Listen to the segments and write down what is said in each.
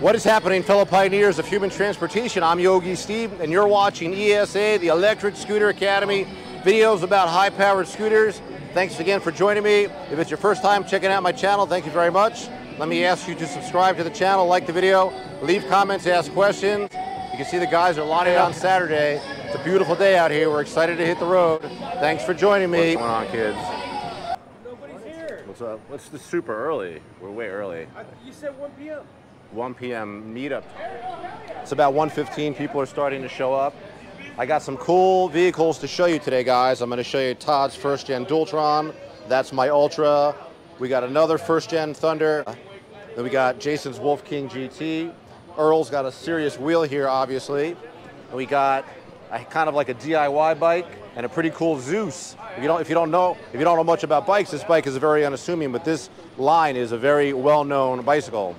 What is happening, fellow pioneers of human transportation? I'm Yogi Steve, and you're watching ESA, the Electric Scooter Academy, videos about high-powered scooters. Thanks again for joining me. If it's your first time checking out my channel, thank you very much. Let me ask you to subscribe to the channel, like the video, leave comments, ask questions. You can see the guys are lining on Saturday. It's a beautiful day out here. We're excited to hit the road. Thanks for joining me. What's going on, kids? Nobody's here. What's up? What's the super early? We're way early. I, you said 1 p.m. 1 p.m. meetup. It's about 1.15. People are starting to show up. I got some cool vehicles to show you today, guys. I'm going to show you Todd's first gen Dualtron. That's my Ultra. We got another first gen Thunder. Then we got Jason's Wolf King GT. Earl's got a serious wheel here, obviously. And we got a kind of like a DIY bike and a pretty cool Zeus. If you don't, if you don't know, if you don't know much about bikes, this bike is very unassuming, but this line is a very well-known bicycle.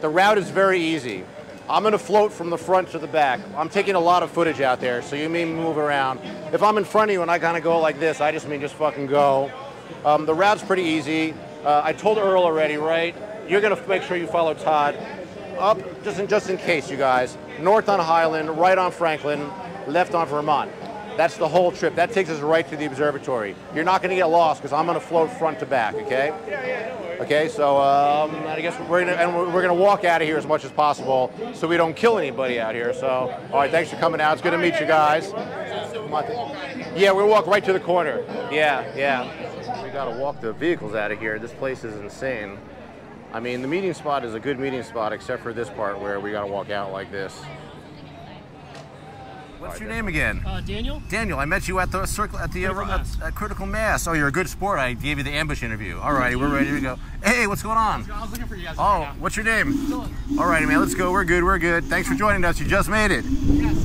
The route is very easy. I'm gonna float from the front to the back. I'm taking a lot of footage out there, so you may move around. If I'm in front of you and I kind of go like this, I just mean just fucking go. Um, the route's pretty easy. Uh, I told Earl already, right? You're gonna make sure you follow Todd. Up, just in, just in case, you guys. North on Highland, right on Franklin, left on Vermont. That's the whole trip. That takes us right to the observatory. You're not gonna get lost because I'm gonna float front to back, okay? Yeah, yeah, no worries. Okay, so um, I guess we're gonna and we're, we're gonna walk out of here as much as possible so we don't kill anybody out here. So, all right, thanks for coming out. It's good to meet you guys. Yeah, we'll walk right to the corner. Yeah, yeah. We gotta walk the vehicles out of here. This place is insane. I mean, the meeting spot is a good meeting spot, except for this part where we gotta walk out like this. What's your name again? Uh, Daniel? Daniel, I met you at the circle at the uh, Critical at, Mass. at Critical Mass. Oh, you're a good sport. I gave you the ambush interview. All righty, we're ready to go. Hey, what's going on? I was looking for you guys. Oh, right what's your name? Dylan. All righty, man. Let's go. We're good. We're good. Thanks for joining us. You just made it. Yes.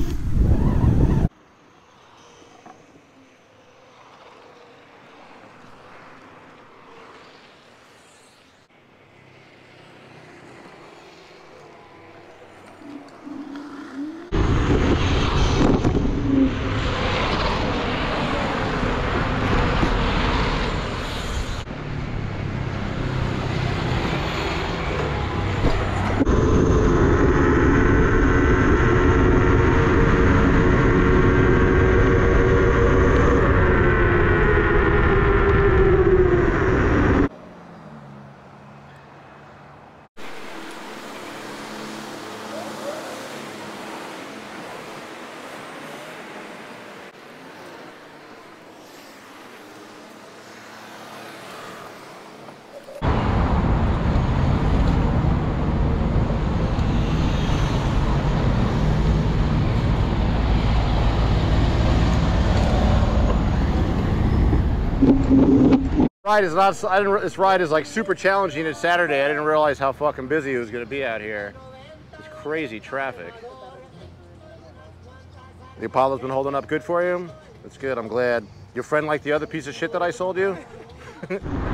Ride is not. I didn't. This ride is like super challenging. It's Saturday. I didn't realize how fucking busy it was going to be out here. It's crazy traffic. The Apollo's been holding up good for you. That's good. I'm glad. Your friend like the other piece of shit that I sold you?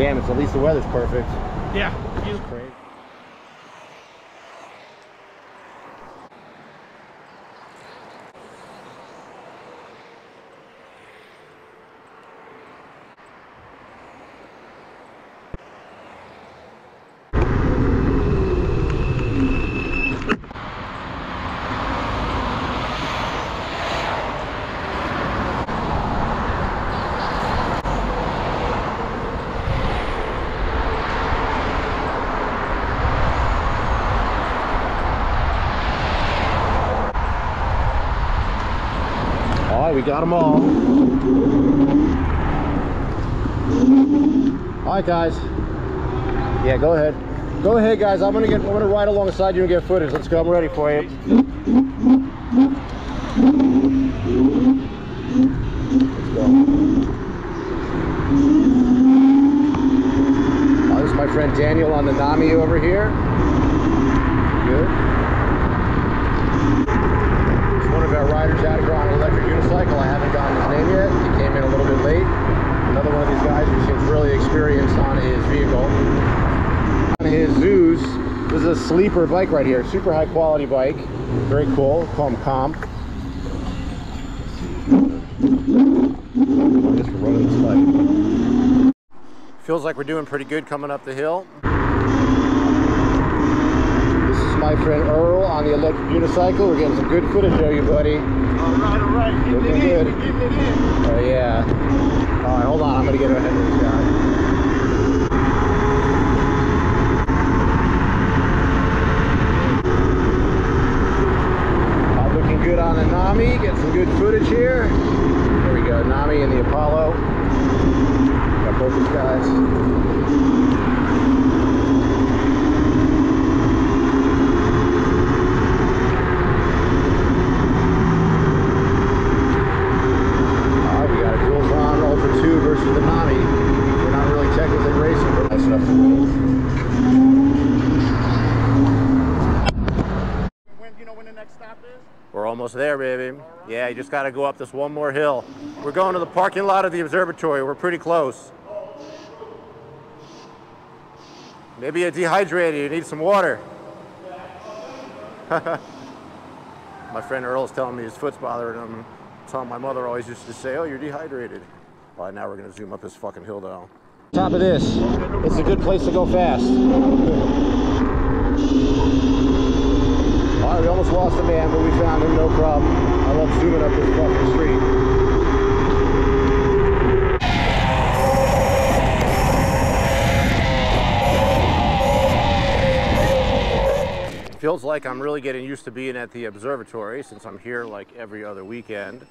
Damn, it's at least the weather's perfect. Yeah. We got them all. All right, guys. Yeah, go ahead. Go ahead, guys. I'm gonna get. I'm gonna ride alongside you and get footage. Let's go. I'm ready for you. Oh, this is my friend Daniel on the Nami over here. Good. There's one of our riders out here on an electric unicycle. I haven't gotten his name yet. He came in a little bit late. Another one of these guys who seems really experienced on his This is a sleeper bike right here. Super high quality bike. Very cool. Call them comp. Just running this bike. Feels like we're doing pretty good coming up the hill. This is my friend Earl on the electric unicycle. We're getting some good footage of you, buddy. All right, all right. Getting Looking it good. in. Getting it in. Oh yeah. All right, hold on. I'm gonna get ahead of this guy. I'm looking good on the Nami. Get some good footage here. There we go. Nami and the Apollo. Got both these guys. All right, we got a Dualtron Ultra 2 versus the Nami. We're not really technically When, you know when the next stop is? We're almost there, baby. Yeah, you just got to go up this one more hill. We're going to the parking lot of the observatory. We're pretty close. Maybe you're dehydrated. You need some water. my friend Earl's telling me his foot's bothering him. Telling my mother always used to say, "Oh, you're dehydrated." Right, now we're gonna zoom up this fucking hill, though. Top of this. It's a good place to go fast. All right, we almost lost a man, but we found him, no problem. I love zooming up this fucking street. Feels like I'm really getting used to being at the observatory since I'm here like every other weekend.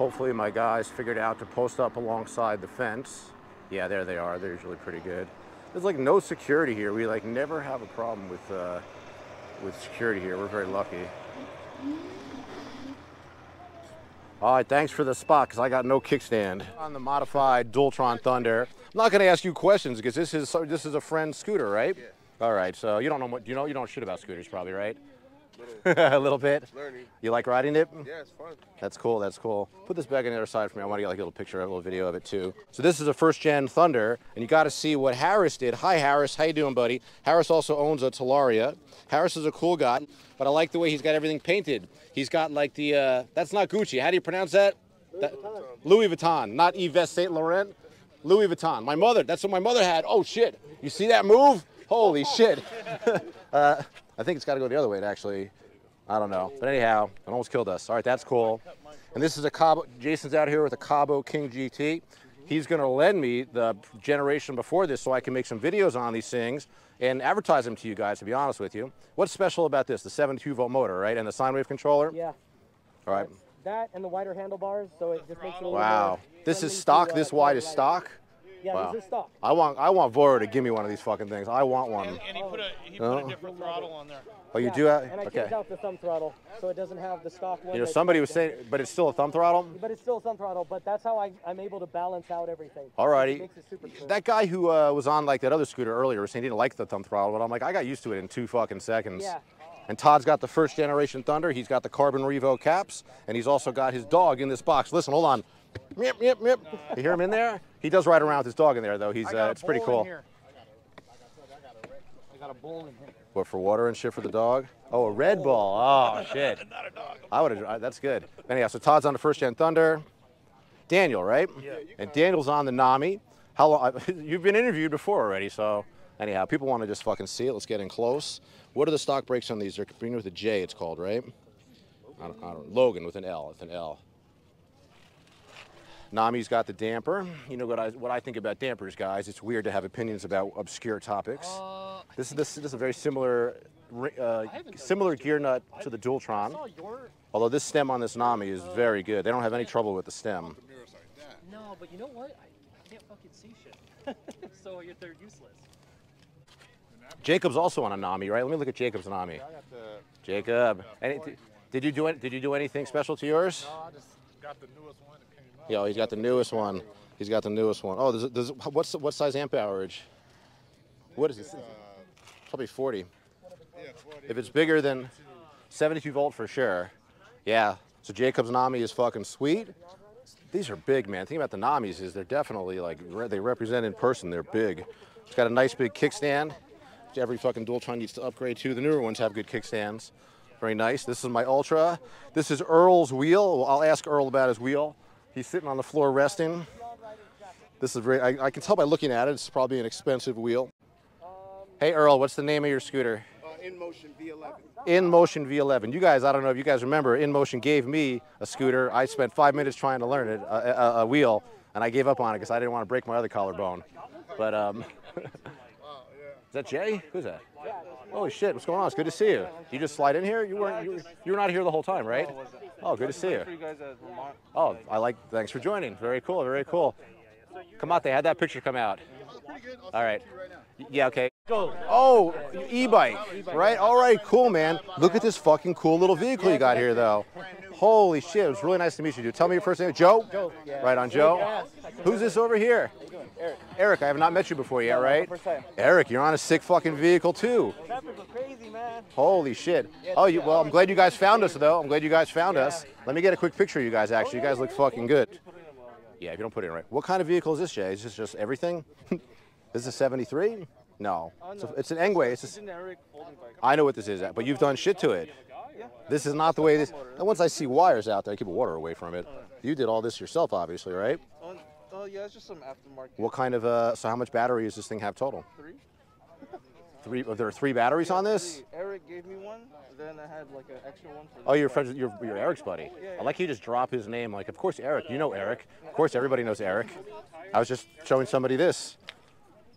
Hopefully my guys figured out to post up alongside the fence. Yeah, there they are. They're usually pretty good. There's like no security here. We like never have a problem with uh, with security here. We're very lucky. All right, thanks for the spot because I got no kickstand on the modified Dualtron Thunder. I'm not going to ask you questions because this is this is a friend's scooter, right? Yeah. All right, so you don't know what you know. You don't shit about scooters, probably, right? a little bit. Learning. You like riding it? Yeah, it's fun. That's cool. That's cool. Put this back on the other side for me. I want to get like a little picture, a little video of it too. So this is a first gen Thunder, and you got to see what Harris did. Hi, Harris. How you doing, buddy? Harris also owns a Talaria. Harris is a cool guy, but I like the way he's got everything painted. He's got like the uh, that's not Gucci. How do you pronounce that? That- Louis Vuitton, not Yves Saint Laurent. Louis Vuitton. My mother. That's what my mother had. Oh shit! You see that move? Holy shit! uh, I think it's got to go the other way. Actually, I don't know. But anyhow, it almost killed us. All right, that's cool. And this is a Kaabo. Jason's out here with a Kaabo King GT. He's going to lend me the generation before this so I can make some videos on these things and advertise them to you guys, to be honest with you. What's special about this? The 72 volt motor, right? And the sine wave controller? Yeah, All right. that and the wider handlebars, so it just makes it a little Wow. more This is to, stock uh, this wide is stock? Yeah, Wow. this is stock. I want I want Voro to give me one of these fucking things. I want one. And he put a he put Oh. a different throttle on there. Oh, you Yeah, do have? And I Okay. changed out the thumb throttle, so it doesn't have the stock one. You know, somebody was saying, but it's still a thumb throttle? But it's still a thumb throttle, but that's how I, I'm able to balance out everything. It Alrighty. makes it super smooth. That guy who uh, was on like that other scooter earlier was saying he didn't like the thumb throttle, but I'm like, I got used to it in two fucking seconds. Yeah. And Todd's got the first generation Thunder. He's got the carbon Revo caps, and he's also got his dog in this box. Listen, hold on. Meep, meep, meep. You hear him in there? He does ride around with his dog in there, though. He's uh, it's pretty cool. In here. I got a bull in here. What for water and shit for the dog? Oh, a Red Bull. Oh shit. Not a dog. I would have. That's good. Anyhow, so Todd's on the first gen Thunder. Daniel, right? Yeah. And Daniel's on the Nami. How long? You've been interviewed before already, so anyhow, people want to just fucking see it. Let's get in close. What are the stock brakes on these? They're beginning with a J. It's called, right? I don't, I don't. Logan with an L. With an L. Nami's got the damper. You know what I what I think about dampers, guys? It's weird to have opinions about obscure topics. Uh, This is this, this is a very similar uh, similar gear nut to the Dualtron. Although this stem on this Nami is very good. They don't have any trouble with the stem. no, but you know what? I, I can't fucking see shit. so you're- they're useless. Jacob's also on a Nami, right? Let me look at Jacob's Nami. I got the. Jacob, any, did you do it? Did you do anything special to yours? No, I just got the newest one that came out. Yeah, he's got the newest one. He's got the newest one. Oh, there's, there's, what's what size amp hourage? What is this? Uh, Probably 40. If it's bigger than 72 volt for sure. Yeah. So Jacob's Nami is fucking sweet. These are big, man. The thing about the Namis is they're definitely like re- they represent in person. They're big. It's got a nice big kickstand. every fucking Dualtron needs to upgrade to. The newer ones have good kickstands. Very nice. This is my Ultra. This is Earl's wheel. Well, I'll ask Earl about his wheel. He's sitting on the floor resting. This is very, I, I can tell by looking at it, it's probably an expensive wheel. Hey Earl, what's the name of your scooter? Uh, InMotion V11. InMotion V11. You guys, I don't know if you guys remember, InMotion gave me a scooter. I spent five minutes trying to learn it, a, a, a wheel, and I gave up on it because I didn't want to break my other collarbone. But, um, is that Jay? Who's that? Holy shit, what's going on? It's good to see you. You just slide in here? You weren't you, you were not here the whole time, right? Oh, good to see you. you guys at Vermont. Oh, I like, thanks for joining. Very cool, very cool. Come out, they had that picture come out. All right. Yeah, okay. Go. Oh, e-bike, right? All right, cool, man. Look at this fucking cool little vehicle you got here, though. Holy shit, it was really nice to meet you, dude. Tell me your first name. Joe? Joe. Right on, Joe. Who's this over here? Eric. Eric, I have not met you before yet, right? first time. Eric, you're on a sick fucking vehicle, too. Traffic was crazy, man. Holy shit. Oh, you, well, I'm glad you guys found us, though. I'm glad you guys found us. Let me get a quick picture of you guys, actually. You guys look fucking good. Yeah, if you don't put it in right. What kind of vehicle is this, Jay? Is this just everything? is this a 73? No. It's, a, it's an Engwe. It's a, Generic folding bike. I know what this is, but you've done shit to it. This is not the way this. And once I see wires out there, I keep the water away from it. You did all this yourself, obviously, right? Oh, yeah, it's just some aftermarket. What kind of, uh, so how much battery does this thing have total? Three? Three, oh, there are three batteries on this? Three. Eric gave me one, then I had like an extra one for. Oh, you're friends with you're, you're Eric's buddy. I like you just drop his name. Like, of course, Eric. You know Eric. Of course, everybody knows Eric. I was just showing somebody this.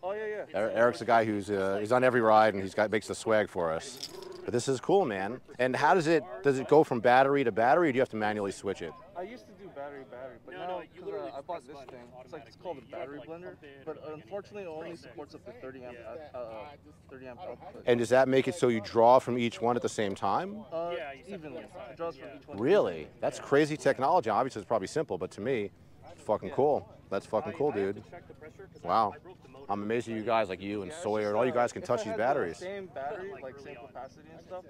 Oh yeah, yeah. Er- Eric's a guy who's uh, he's on every ride and he's got makes the swag for us. But this is cool, man. And how does it does it go from battery to battery, or do you have to manually switch it? I used to do battery battery, but now because uh, I bought this thing, it's like it's called a battery blender, but unfortunately it only supports up to 30 amp uh, uh, 30 amp output. And does that make it so you draw from each one at the same time? Uh, evenly. It draws from each one. Really? That's crazy technology. Obviously, it's probably simple, but to me, it's fucking cool. That's fucking cool, dude. Wow. I'm amazed at you guys like you and Sawyer and all you guys can touch these batteries. Same battery, like same capacity and stuff.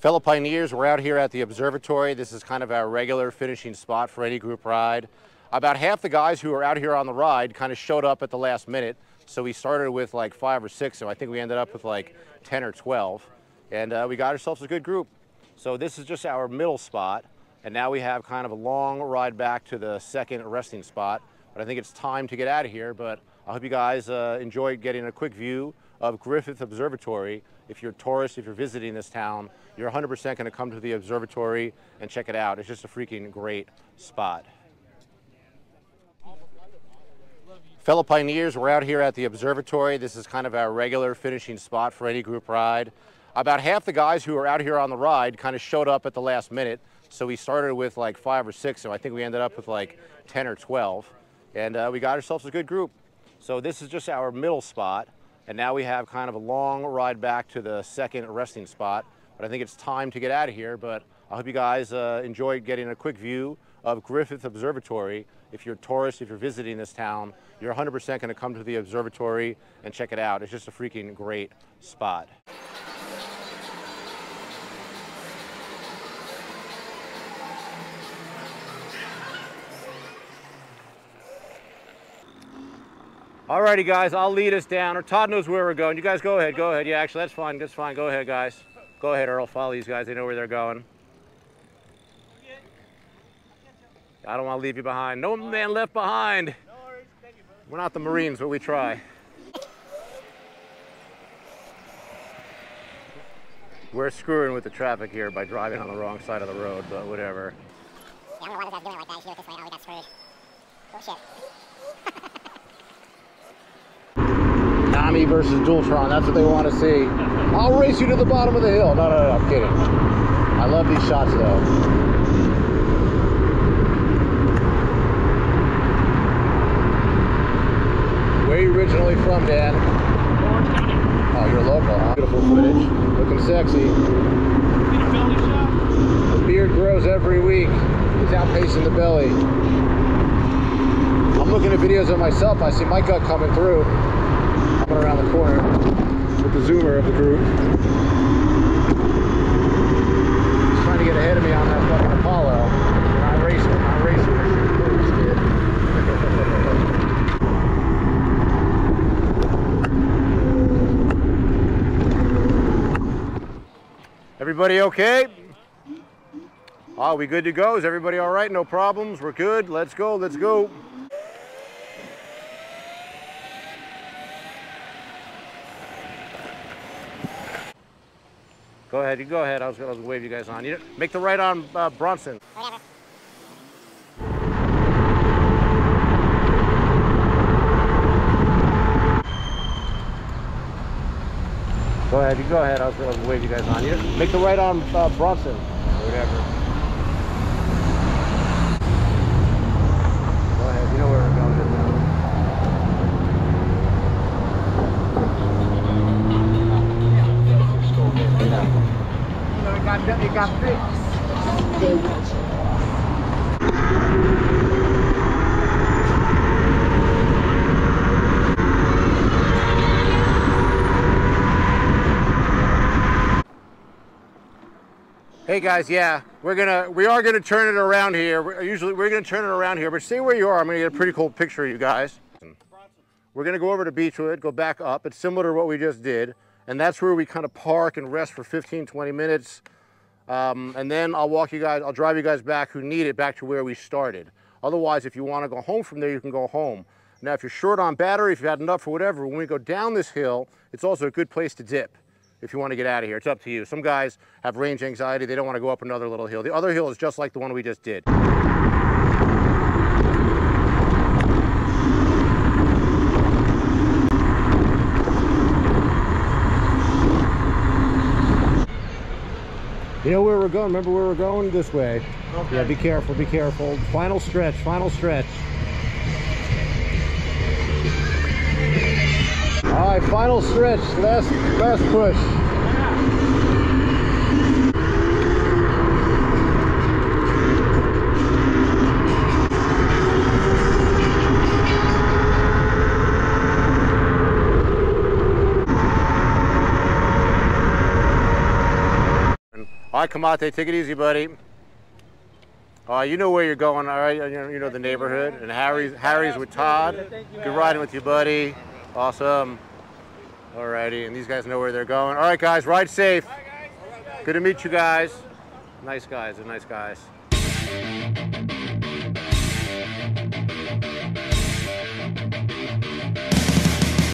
Fellow pioneers, we're out here at the observatory. This is kind of our regular finishing spot for any group ride. About half the guys who are out here on the ride kind of showed up at the last minute. So we started with like five or six, so I think we ended up with like 10 or 12. And uh, we got ourselves a good group. So this is just our middle spot. And now we have kind of a long ride back to the second resting spot. But I think it's time to get out of here. But I hope you guys uh, enjoyed getting a quick view of Griffith Observatory. If you're a tourist, if you're visiting this town, you're 100% going to come to the observatory and check it out. It's just a freaking great spot. Fellow pioneers, we're out here at the observatory. This is kind of our regular finishing spot for any group ride. About half the guys who are out here on the ride kind of showed up at the last minute. So we started with like five or six, so I think we ended up with like 10 or 12. And uh, we got ourselves a good group. So this is just our middle spot. And now we have kind of a long ride back to the second resting spot. But I think it's time to get out of here. But I hope you guys uh, enjoyed getting a quick view of Griffith Observatory. If you're a tourist, if you're visiting this town, you're 100% going to come to the observatory and check it out. It's just a freaking great spot. Alrighty, guys, I'll lead us down. Or Todd knows where we're going. You guys go ahead. Go ahead. Yeah, actually, that's fine. That's fine. Go ahead, guys. Go ahead, Earl. Follow these guys. They know where they're going. I don't want to leave you behind. No man left behind. We're not the Marines, but we try. We're screwing with the traffic here by driving on the wrong side of the road, but whatever. Yeah, I don't know why those guys doing it like that. It this way, we got screwed. Bullshit. Nami versus Dualtron, that's what they want to see. I'll race you to the bottom of the hill. No, no, no, I'm kidding. I love these shots though. Where you originally from, Dan? Oh, you're local, huh? Beautiful footage. Looking sexy. The beard grows every week. He's outpacing the belly. I'm looking at videos of myself. I see my gut coming through. Coming around the corner with the zoomer of the group. He's trying to get ahead of me on that fucking Apollo. I raced him. I raced him. Everybody okay? Are we good to go? Is everybody all right? No problems? We're good? Let's go, let's go. Go ahead, you go ahead. I was going to wave you guys on. You make the right on uh, Bronson. Whatever. Go ahead, you go ahead. I was going to wave you guys on. You make the right on uh, Bronson. Whatever. Hey guys, yeah, we're gonna we are gonna turn it around here. We're, usually we're gonna turn it around here, but see where you are. I'm gonna get a pretty cool picture of you guys. We're gonna go over to Beechwood, go back up. It's similar to what we just did, and that's where we kind of park and rest for 15, 20 minutes. Um, and then I'll walk you guys, I'll drive you guys back who need it back to where we started. Otherwise, if you want to go home from there, you can go home. Now, if you're short on battery, if you've had enough or whatever, when we go down this hill, it's also a good place to dip if you want to get out of here. It's up to you. Some guys have range anxiety. They don't want to go up another little hill. The other hill is just like the one we just did. You know where we're going? Remember where we're going? This way. Okay. Yeah, be careful, be careful. Final stretch, final stretch. All right, final stretch, last, last push. All Kamate, take it easy, buddy. Uh, you know where you're going, all right? You know, the neighborhood. And Harry's, Harry's with Todd. Good riding with you, buddy. Awesome. Alrighty, and these guys know where they're going. All right, guys, ride safe. Good to meet you guys. Nice guys, they're nice guys.